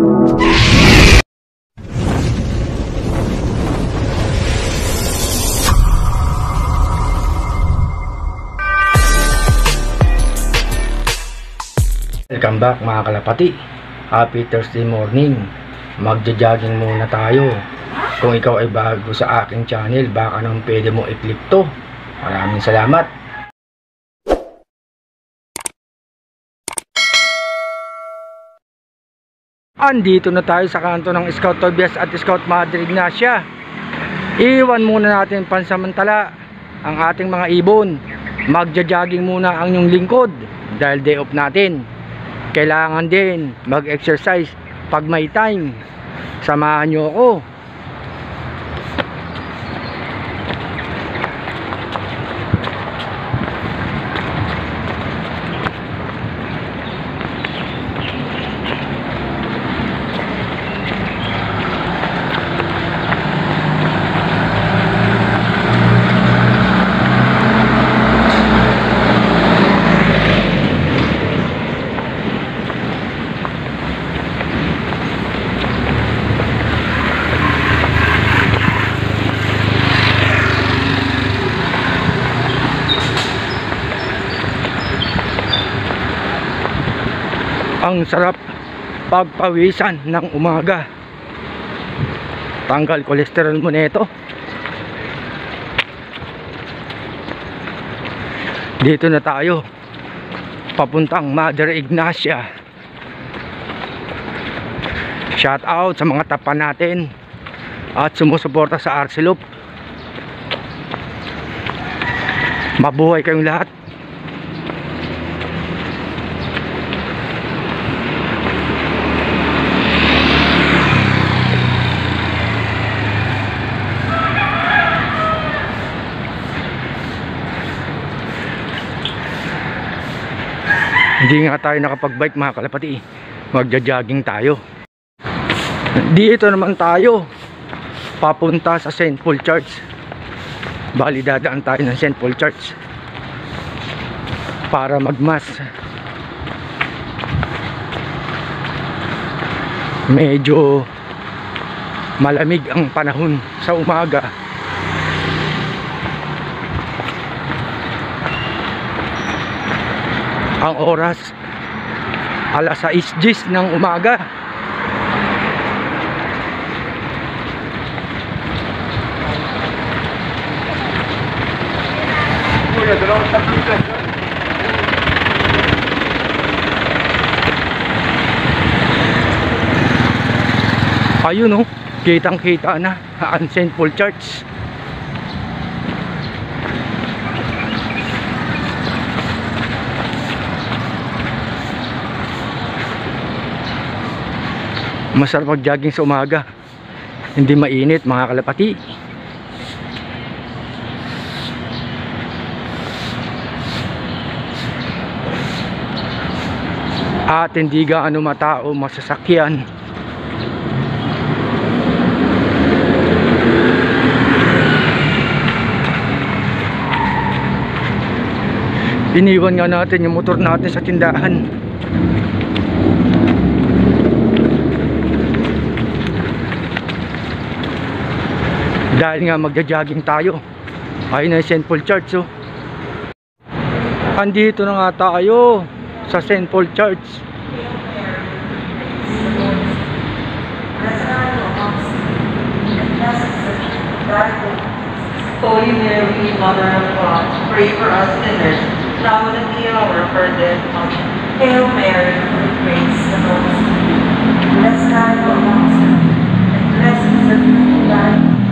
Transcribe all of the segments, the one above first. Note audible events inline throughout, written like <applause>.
Welcome back mga kalapati. Happy Thursday morning. Magja-jogging muna tayo. Kung ikaw ay bago sa aking channel, baka naman pwede mo i-click to. Maraming salamat. Andito na tayo sa kanto ng Scout Tobias at Scout Madre Ignacia. Iwan muna natin pansamantala ang ating mga ibon. Magja-jogging muna ang inyong lingkod dahil day off natin kailangan din mag-exercise pag may time samahan nyo ako ang sarap pagpawisan ng umaga. Tanggal kolesterol mo nito dito na tayo. Papuntang Mother Ignacia. Shout out sa mga tapan natin at sumusuporta sa Arceloop mabuhay kayong lahat Hindi nga tayo nakapag-bike mga kalapati. Magja-jogging tayo. Dito naman tayo. Papunta sa St. Paul Church. Bali dadaan tayo ng St. Paul Church. Para magmas. Medyo malamig ang panahon sa umaga. Ang oras alas 6 ng umaga ayun oh kitang kita na ang St. Church masarap mag jogging sa umaga. Hindi mainit mga kalapati. At hindi gaano matao masasakyan. Iniwan nga natin yung motor natin sa tindahan dahil nga magja-jogging tayo ayun na St. Paul Church oh. andito na nga tayo sa St. Paul Church Holy Mary, Mother of God, pray for us sinners, now and at the hour of our death. Hail Mary, full grace, the Lord is with you. Blessed are you amongst women, and blessed is the fruit of thy womb.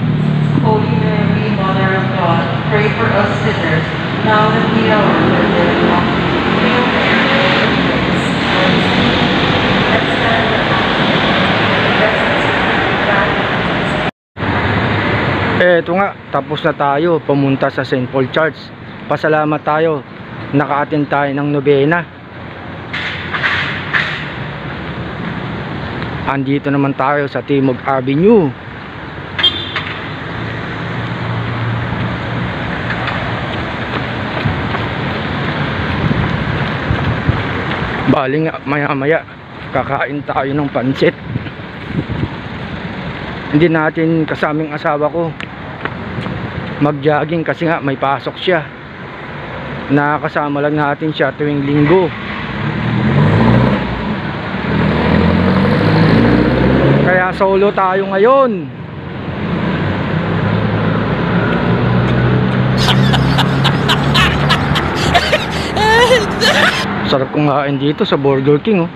Holy Mary, Mother of God, pray for us sinners, now and the hour of our death. Eto nga tapos na tayo pumunta sa St. Paul Church pasalamat tayo naka-attend tayo ng nobena andito naman tayo sa Timog Avenue Bali nga maya maya kakain tayo ng pansit. Hindi natin kasaming asawa ko. Mag-jogging kasi nga may pasok siya. Nakakasama lang natin siya tuwing linggo. Kaya solo tayo ngayon sarap kumain dito sa Burger King oh.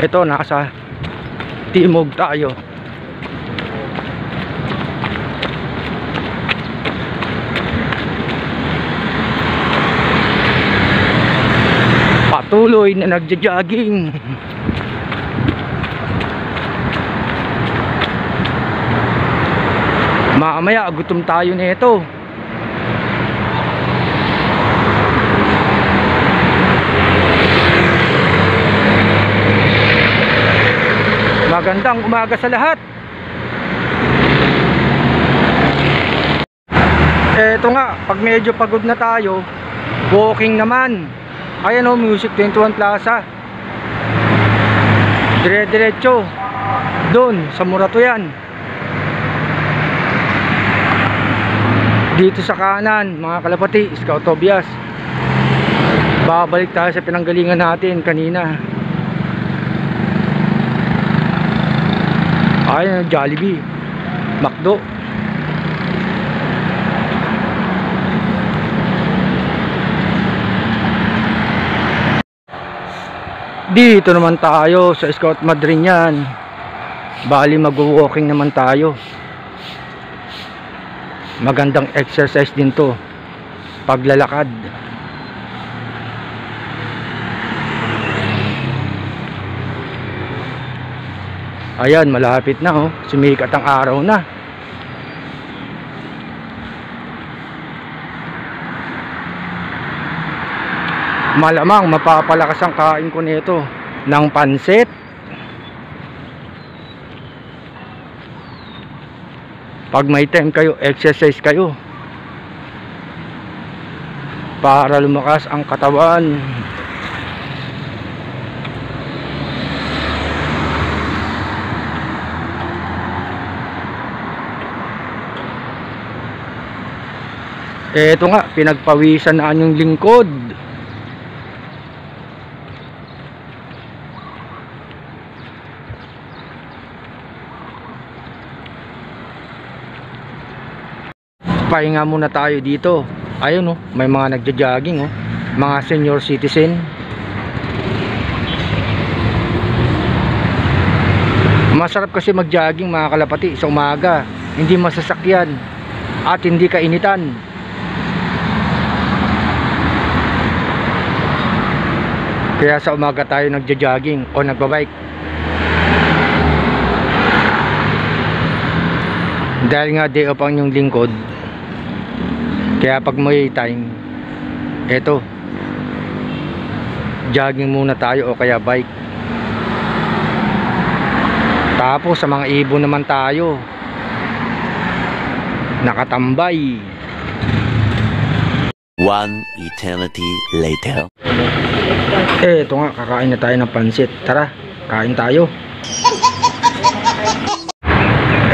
Ito, nasa Timog tayo. Patuloy na nagja-jogging. <laughs> Mamaya, gutom tayo nito. Magandang umaga sa lahat. Eto nga, pag medyo pagod na tayo, walking naman. Ayan o, Music 21 Plaza. Dire-diretso. Doon, sa Murato yan. Dito sa kanan, mga kalapati, Scout Tobias. Babalik tayo sa pinanggalingan natin kanina. Ayun, Jollibee. McDo. Dito naman tayo sa Scout Madrinian. Bali mag-walking naman tayo. Magandang exercise din to. Paglalakad. Ayan, malapit na oh. Sumikat ang araw na. Malamang mapapalakas ang kain ko nito ng pansit. Pag may time kayo, exercise kayo. Para lumakas ang katawan. Eto nga, pinagpawisan na yung lingkod. Pahinga muna tayo dito. Ayun oh, may mga nagja-jogging oh. Mga senior citizen. Masarap kasi mag-jogging mga kalapati sa umaga. Hindi masasakyan at hindi kainitan. Kaya sa umaga tayo nagja-jogging o nagbabike. Dahil nga day off ang yung lingkod. Kaya pag may time, eto, jogging muna tayo o kaya bike. Tapos sa mga ibon naman tayo, nakatambay. One eternity later. Eh, ito nga, kakain na tayo ng pansit. Tara, kain tayo.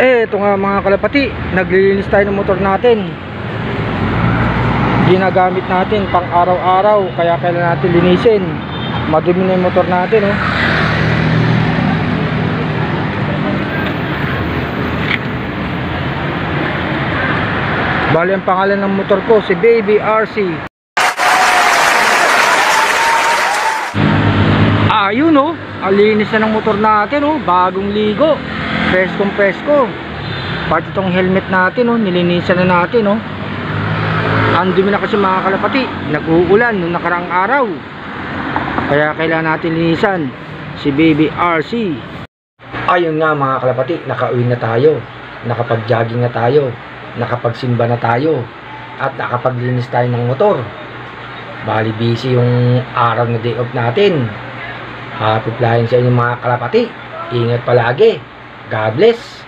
Eh, ito nga mga kalapati, naglilinis tayo ng motor natin. Ginagamit natin pang araw-araw, kaya kailangan natin linisin. Madumi na yung motor natin, oh. Bali ang pangalan ng motor ko, si Baby RC. Ayun oh, alinis na ng motor natin oh, bagong ligo. Preskong presko. Pati itong helmet natin oh, nilinisan na natin oh. Ang dumi na kasi mga kalapati, nag-uulan nung nakarang araw. Kaya kailangan natin linisan si Baby RC. Ayun nga mga kalapati, nakauwi na tayo. Nakapag-jogging na tayo. Nakapagsimba na tayo. At nakapaglinis tayo ng motor. Bali busy yung araw na day off natin. Happy flying sa inyo mga kalapati. Ingat palagi. God bless.